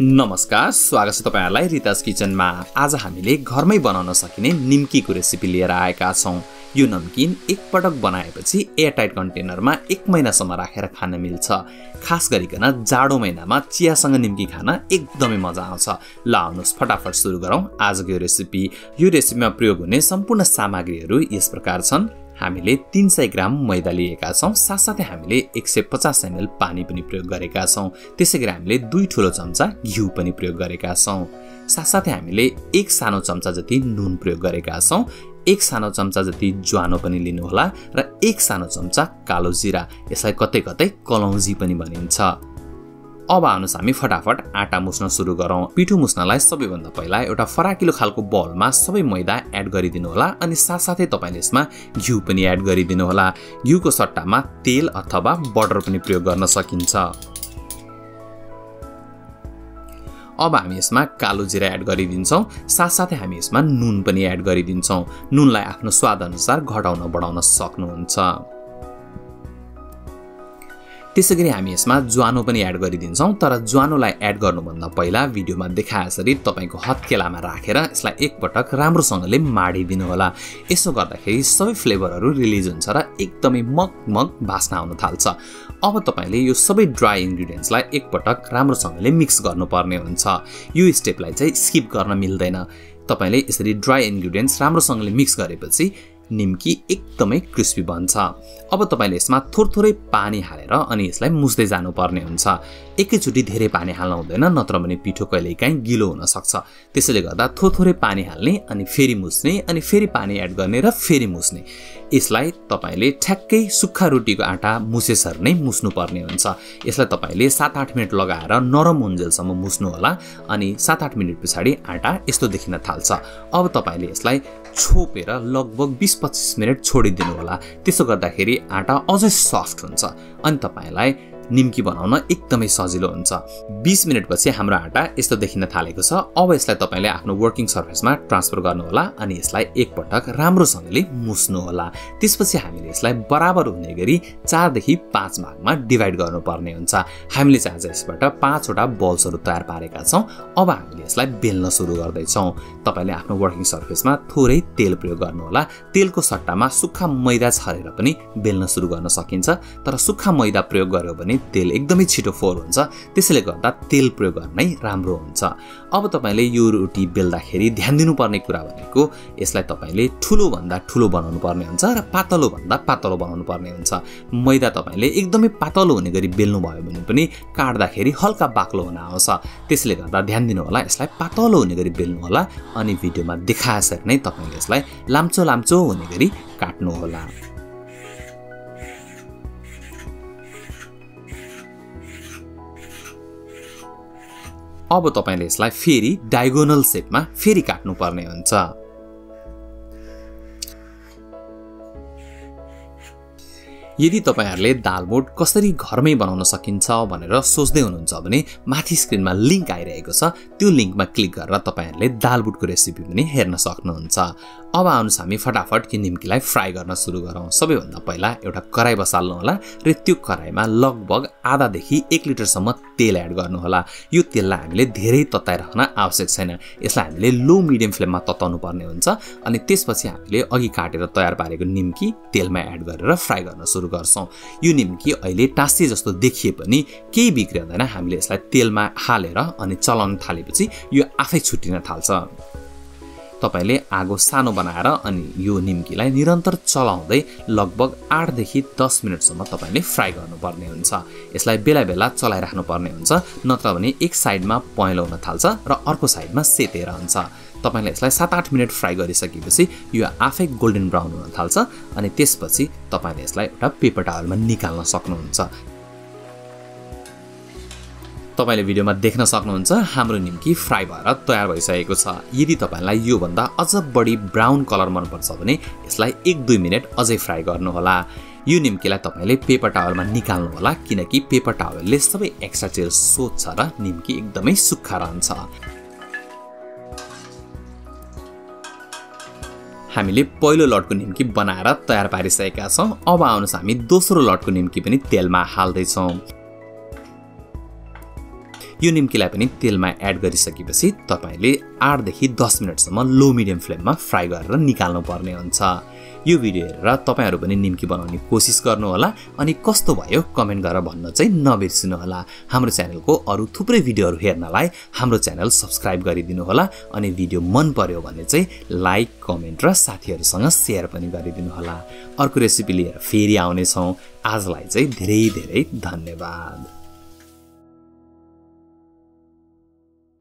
नमस्कार स्वागत छ तपाईँहरूलाई रितास किचनमा। आज हामीले घरमै बनाउन सकिने निम्कीको रेसिपी लिएर आएका छौँ। यो नम्किन एकपटक बनाएपछि एयरटाइट कन्टेनरमा एक महिनासम्म राखेर खान मिल्छ। खास गरिकन जाडो महिनामा चियासँग निम्की खान एकदमै मजा आउँछ। ल आउनुहोस् फटाफट सुरु गरौँ। आजको यो रेसिपी यो रेसिपीमा प्रयोग हुने सम्पूर्ण सामग्रीहरू यस प्रकार छन्। हामीले तिन सय ग्राम मैदा लिएका छौँ। साथसाथै हामीले एक सय पचास एमएल पानी पनि प्रयोग गरेका छौँ। त्यसै गरी हामीले दुई ठुलो चम्चा घिउ पनि प्रयोग गरेका छौँ। साथसाथै हामीले एक सानो चम्चा जति नुन प्रयोग गरेका छौँ। एक सानो चम्चा जति ज्वानो पनि लिनुहोला र एक सानो चम्चा कालो जिरा। यसलाई कतै कतै कलौजी पनि भनिन्छ। अब आउनुहोस् हामी फटाफट आँटा मुस्न सुरु गरौँ। पिठो मुस्नलाई सबैभन्दा पहिला एउटा फराकिलो खालको बलमा सबै मैदा एड गरिदिनु होला अनि साथसाथै तपाईँले यसमा घिउ पनि एड गरिदिनु होला घिउको सट्टामा तेल अथवा बटर पनि प्रयोग गर्न सकिन्छ। अब हामी यसमा कालो जिरा एड गरिदिन्छौँ साथसाथै हामी यसमा नुन पनि एड गरिदिन्छौँ। नुनलाई आफ्नो स्वादअनुसार घटाउन बढाउन सक्नुहुन्छ। त्यसै गरी हामी यसमा ज्वानो पनि एड गरिदिन्छौँ तर ज्वानोलाई एड गर्नुभन्दा पहिला भिडियोमा देखाए जसरी तपाईँको हत्केलामा राखेर यसलाई एकपटक राम्रोसँगले माडिदिनु होला यसो गर्दाखेरि सबै फ्लेभरहरू रिलिज हुन्छ र एकदमै मग मग बास्न आउन थाल्छ। अब तपाईँले यो सबै ड्राई इन्ग्रिडियन्ट्सलाई एकपटक राम्रोसँगले मिक्स गर्नुपर्ने हुन्छ। यो स्टेपलाई चाहिँ स्किप गर्न मिल्दैन। तपाईँले यसरी ड्राई इन्ग्रिडियन्ट्स राम्रोसँगले मिक्स गरेपछि निम्की एकदमै क्रिस्पी बन्छ। अब तपाईँले यसमा थोर थोरै पानी हालेर अनि यसलाई मुस्दै जानुपर्ने हुन्छ। एकैचोटि धेरै पानी हाल्नु हुँदैन नत्र भने पिठो कहिलेकाहीँ गिलो हुनसक्छ त्यसैले गर्दा थोर थोरै पानी हाल्ने अनि फेरि मुस्ने अनि फेरि पानी एड गर्ने र फेरि मुस्ने। यसलाई तपाईँले ठ्याक्कै सुक्खा रोटीको आँटा मुसेसर नै मुस्नुपर्ने हुन्छ। यसलाई तपाईँले सात आठ मिनट लगाएर नरम हुन्जेलसम्म मुस्नु होला अनि सात आठ मिनट पछाडि आँटा यस्तो देखिन थाल्छ। अब तपाईँले यसलाई छोपेर लगभग बिस पच्चिस मिनट छोडिदिनु होला। त्यसो गर्दाखेरि आँटा अझै सफ्ट हुन्छ। अनि तपाईँलाई निम्की बनाउन एकदमै सजिलो हुन्छ। बिस मिनटपछि हाम्रो आँटा यस्तो देखिन थालेको छ। अब यसलाई तपाईँले आफ्नो वर्किङ सर्फेसमा ट्रान्सफर गर्नुहोला अनि यसलाई एकपटक राम्रोसँगले मुस्नुहोला। त्यसपछि हामीले यसलाई बराबर हुने गरी चारदेखि पाँच भागमा डिभाइड गर्नुपर्ने हुन्छ। हामीले चाहिँ आज यसबाट पाँचवटा बल्सहरू तयार पारेका छौँ। अब हामीले यसलाई बेल्न सुरु गर्दैछौँ। तपाईँले आफ्नो वर्किङ सर्फेसमा थोरै तेल प्रयोग गर्नुहोला। तेलको सट्टामा सुक्खा मैदा छरेर पनि बेल्न सुरु गर्न सकिन्छ। तर सुक्खा मैदा प्रयोग गर्यो भने तेल एकदमै छिटो फोहोर हुन्छ। त्यसैले गर्दा तेल प्रयोग गर्नै राम्रो हुन्छ। अब तपाईँले यो रोटी बेल्दाखेरि ध्यान दिनुपर्ने कुरा भनेको यसलाई तपाईँले ठुलोभन्दा ठुलो बनाउनु पर्ने हुन्छ र पातलोभन्दा पातलो बनाउनु पर्ने हुन्छ। मैदा तपाईँले एकदमै पातलो हुने गरी बेल्नु भयो भने पनि काट्दाखेरि हल्का बाक्लो हुन आउँछ। त्यसले गर्दा ध्यान दिनु होला यसलाई पातलो हुने गरी बेल्नु होला अनि भिडियोमा देखाएसरी नै तपाईँले यसलाई लाम्चो लाम्चो हुने गरी काट्नुहोला। अब तपाईँले यसलाई फेरि डायगोनल सेपमा फेरि काट्नुपर्ने हुन्छ। यदि तपाईँहरूले दालमोट कसरी घरमै बनाउन सकिन्छ भनेर सोच्दै हुनुहुन्छ भने माथि स्क्रिनमा लिङ्क आइरहेको छ त्यो लिङ्कमा क्लिक गरेर तपाईँहरूले दालबुटको रेसिपी पनि हेर्न सक्नुहुन्छ। अब आउनुहोस् हामी फटाफट कि निम्कीलाई फ्राई गर्न सुरु गरौँ। सबैभन्दा पहिला एउटा कराई बसाल्नु होला र त्यो कराईमा लगभग आधादेखि एक लिटरसम्म तेल एड गर्नुहोला यो तेललाई हामीले धेरै तताइराख्न आवश्यक छैन। यसलाई हामीले लो मिडियम फ्लेममा तताउनु पर्ने हुन्छ अनि त्यसपछि हामीले अघि काटेर तयार पारेको निम्की तेलमा एड गरेर फ्राई गर्न सुरु गर्छौँ। यो निम्की अहिले टाँसे जस्तो देखिए पनि केही बिग्रिँदैन। हामीले यसलाई तेलमा हालेर अनि चलाउन थालेपछि यो आफै छुट्टिन थाल्छ। तपाईँले आगो सानो बनाएर अनि यो निम्कीलाई निरन्तर चलाउँदै लगभग आठदेखि दस मिनटसम्म तपाईँले फ्राई गर्नुपर्ने हुन्छ। यसलाई बेला बेला चलाइराख्नु पर्ने हुन्छ नत्र भने एक साइडमा पहेँलो हुन थाल्छ र अर्को साइडमा सेतेर हुन्छ। तपाईँले यसलाई सात आठ मिनट फ्राई गरिसकेपछि यो आफै गोल्डन ब्राउन हुन थाल्छ अनि त्यसपछि तपाईँले यसलाई एउटा पेपर टावलमा निकाल्न सक्नुहुन्छ। तपाईँले भिडियोमा देख्न सक्नुहुन्छ हाम्रो निम्की फ्राई भएर तयार भइसकेको छ। यदि तपाईँलाई योभन्दा अझ बढी ब्राउन कलर मनपर्छ भने यसलाई एक दुई मिनट अझै फ्राई गर्नुहोला। यो निम्कीलाई तपाईँले पेपर टावलमा निकाल्नु होला किनकि पेपर टावलले सबै एक्स्ट्रा तेल सोध्छ र निम्की एकदमै सुक्खा रहन्छ। हामीले पहिलो लटको निम्की बनाएर तयार पारिसकेका छौँ। अब आउनुहोस् हामी दोस्रो लटको निम्की पनि तेलमा हाल्दैछौँ। यो निम्कीलाई पनि तेलमा एड गरिसकेपछि तपाईँले आठदेखि दस मिनटसम्म लो मिडियम फ्लेममा फ्राई गरेर निकाल्नु पर्ने हुन्छ। यो भिडियो हेरेर तपाईँहरू पनि निम्की बनाउने कोसिस गर्नुहोला अनि कस्तो भयो कमेन्ट गरेर भन्न चाहिँ नबिर्सिनु होला हाम्रो च्यानलको अरू थुप्रै भिडियोहरू हेर्नलाई हाम्रो च्यानल सब्सक्राइब गरिदिनु होला अनि भिडियो मन पर्यो भने चाहिँ लाइक कमेन्ट र साथीहरूसँग सेयर पनि गरिदिनु होला अर्को रेसिपी लिएर फेरि आउनेछौँ। आजलाई चाहिँ धेरै धेरै धन्यवाद।